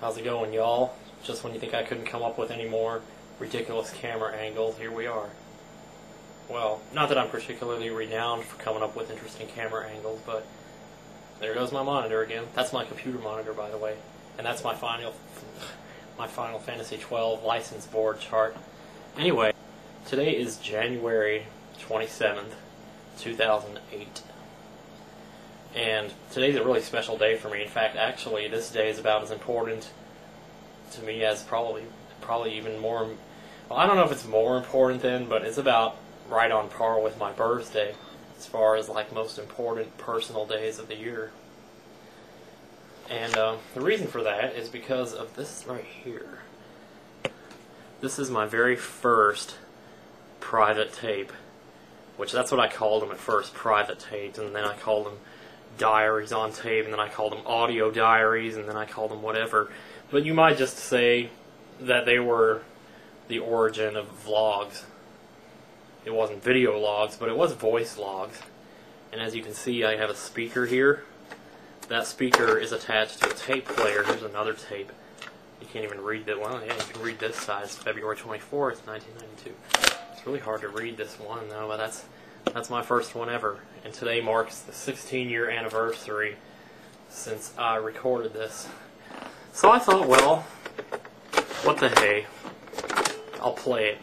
How's it going, y'all? Just when you think I couldn't come up with any more ridiculous camera angles, here we are. Well, not that I'm particularly renowned for coming up with interesting camera angles, but there goes my monitor again. That's my computer monitor, by the way, and that's my final, my Final Fantasy XII license board chart. Anyway, today is January 27th, 2008. And today's a really special day for me. In fact, actually, this day is about as important to me as probably, probably even more. Well, I don't know if it's more important than, but it's about right on par with my birthday as far as like most important personal days of the year. And uh, the reason for that is because of this right here. This is my very first private tape, which that's what I called them at first, private tapes, and then I called them diaries on tape, and then I called them audio diaries, and then I called them whatever. But you might just say that they were the origin of vlogs. It wasn't video logs, but it was voice logs. And as you can see, I have a speaker here. That speaker is attached to a tape player. Here's another tape. You can't even read that. Well, yeah, you can read this side. It's February 24th, 1992. It's really hard to read this one, though, but that's that's my first one ever, and today marks the 16 year anniversary since I recorded this. So I thought, well, what the hey, I'll play it.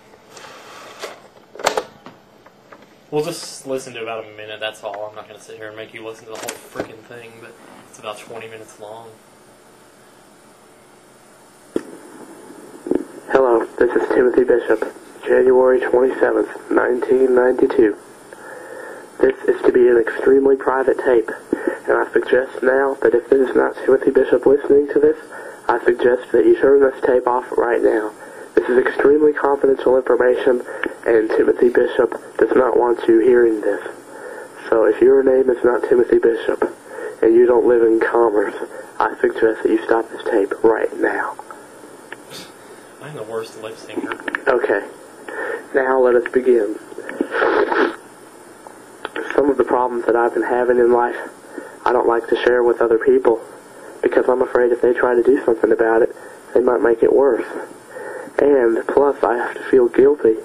We'll just listen to about a minute, that's all. I'm not going to sit here and make you listen to the whole freaking thing, but it's about 20 minutes long. Hello, this is Timothy Bishop, January 27th, 1992. This is to be an extremely private tape, and I suggest now that if this is not Timothy Bishop listening to this, I suggest that you turn this tape off right now. This is extremely confidential information, and Timothy Bishop does not want you hearing this. So if your name is not Timothy Bishop, and you don't live in Commerce, I suggest that you stop this tape right now. I'm the worst lip syncer. Okay. Now let us begin some of the problems that I've been having in life, I don't like to share with other people because I'm afraid if they try to do something about it, they might make it worse. And plus, I have to feel guilty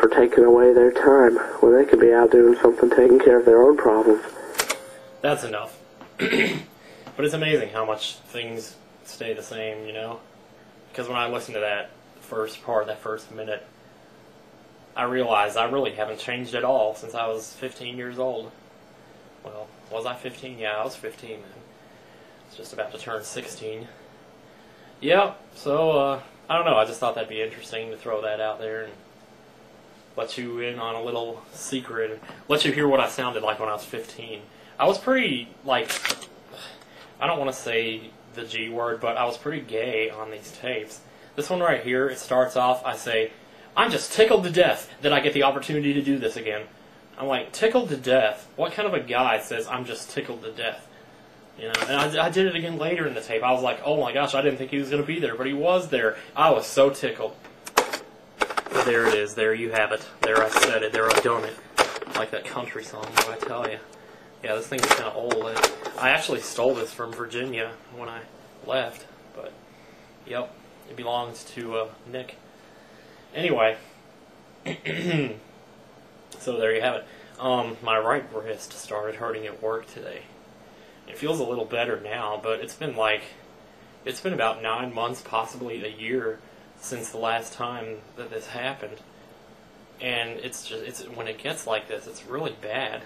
for taking away their time when they could be out doing something taking care of their own problems. That's enough. but it's amazing how much things stay the same, you know? Because when I listen to that first part, that first minute, I realized I really haven't changed at all since I was 15 years old. Well, was I 15? Yeah, I was 15 then. I was just about to turn 16. Yeah, so, uh, I don't know, I just thought that'd be interesting to throw that out there and let you in on a little secret, let you hear what I sounded like when I was 15. I was pretty, like, I don't want to say the G word, but I was pretty gay on these tapes. This one right here, it starts off, I say, I'm just tickled to death that I get the opportunity to do this again. I'm like, tickled to death? What kind of a guy says I'm just tickled to death? You know, and I, I did it again later in the tape. I was like, oh my gosh, I didn't think he was going to be there, but he was there. I was so tickled. There it is. There you have it. There I said it. There I've done it. Like that country song, I tell you. Yeah, this thing is kind of old. I actually stole this from Virginia when I left, but yep, it belongs to uh, Nick. Anyway, so there you have it. Um, my right wrist started hurting at work today. It feels a little better now, but it's been like, it's been about nine months, possibly a year, since the last time that this happened. And it's just, it's when it gets like this, it's really bad.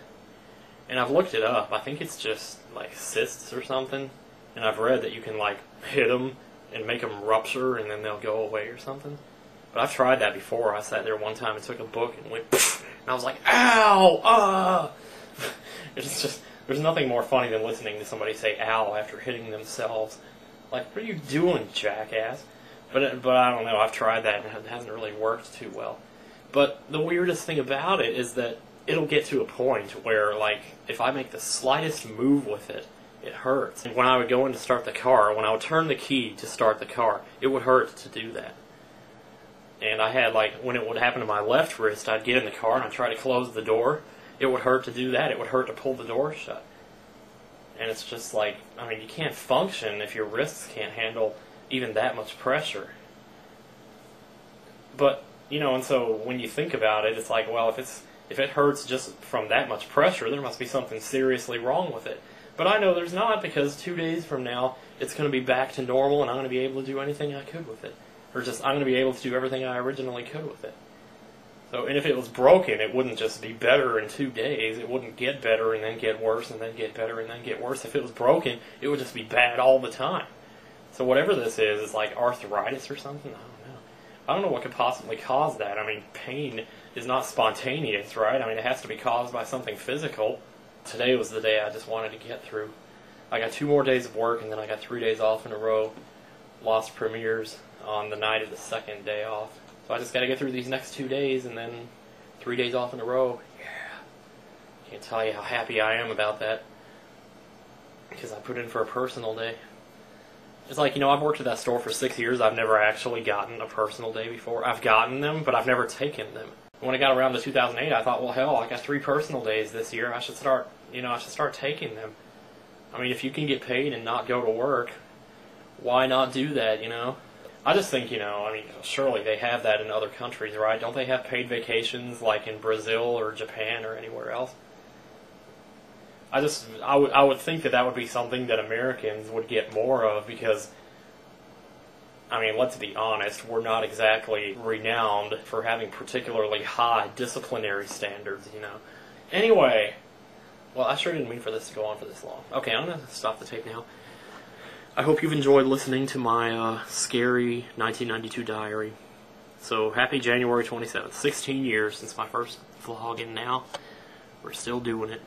And I've looked it up. I think it's just like cysts or something. And I've read that you can like hit them and make them rupture, and then they'll go away or something. But I've tried that before. I sat there one time and took a book and went, and I was like, ow, ah. it's just, there's nothing more funny than listening to somebody say ow after hitting themselves. Like, what are you doing, jackass? But, but I don't know, I've tried that and it hasn't really worked too well. But the weirdest thing about it is that it'll get to a point where, like, if I make the slightest move with it, it hurts. And when I would go in to start the car, when I would turn the key to start the car, it would hurt to do that and I had like when it would happen to my left wrist, I'd get in the car and I'd try to close the door. It would hurt to do that. It would hurt to pull the door shut. And it's just like I mean, you can't function if your wrists can't handle even that much pressure. But you know, and so when you think about it, it's like, well, if it's if it hurts just from that much pressure, there must be something seriously wrong with it. But I know there's not because two days from now it's going to be back to normal, and I'm going to be able to do anything I could with it, or just I'm going to be able to do everything I originally could with it. So, and if it was broken, it wouldn't just be better in two days. It wouldn't get better and then get worse and then get better and then get worse. If it was broken, it would just be bad all the time. So whatever this is, is like arthritis or something. I don't know. I don't know what could possibly cause that. I mean, pain is not spontaneous, right? I mean, it has to be caused by something physical. Today was the day I just wanted to get through. I got two more days of work and then I got three days off in a row. Lost premieres on the night of the second day off. So I just got to get through these next two days and then three days off in a row. Yeah. Can't tell you how happy I am about that. Because I put in for a personal day. It's like, you know, I've worked at that store for six years. I've never actually gotten a personal day before. I've gotten them, but I've never taken them. When I got around to 2008, I thought, well, hell, I got three personal days this year. I should start, you know, I should start taking them. I mean, if you can get paid and not go to work, why not do that, you know? I just think, you know, I mean, surely they have that in other countries, right? Don't they have paid vacations like in Brazil or Japan or anywhere else? I just, I would, I would think that that would be something that Americans would get more of because, I mean, let's be honest, we're not exactly renowned for having particularly high disciplinary standards, you know. Anyway, well, I sure didn't mean for this to go on for this long. Okay, I'm to stop the tape now. I hope you've enjoyed listening to my uh, scary 1992 diary. So, happy January 27th. 16 years since my first vlog, and now we're still doing it.